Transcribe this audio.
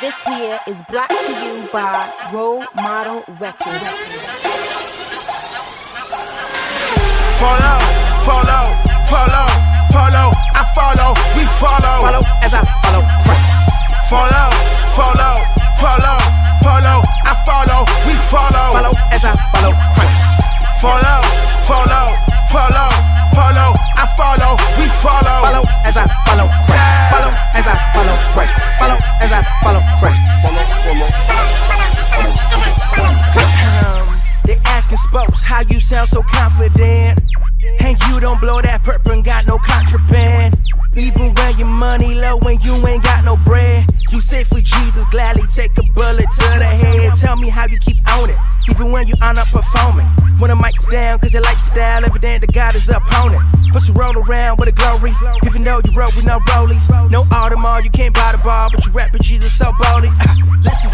here is brought to you by Role Model Records. Follow, follow, follow, follow. I follow, we follow. Follow as I follow Christ. Follow, follow, as I follow. Um, they asking spokes how you sound so confident. And you don't blow that purple and got no contraband. Even when your money low and you ain't got no bread. You say for Jesus, gladly take a bullet to the head. Tell me how you keep on it, even when you are not performing. When the mic's down, cause your lifestyle, evident the God is opponent. Plus you roll around with a glory, even though you roll with no rollies. No Audemars, you can't buy the bar, but you rapping Jesus so boldly. Listen.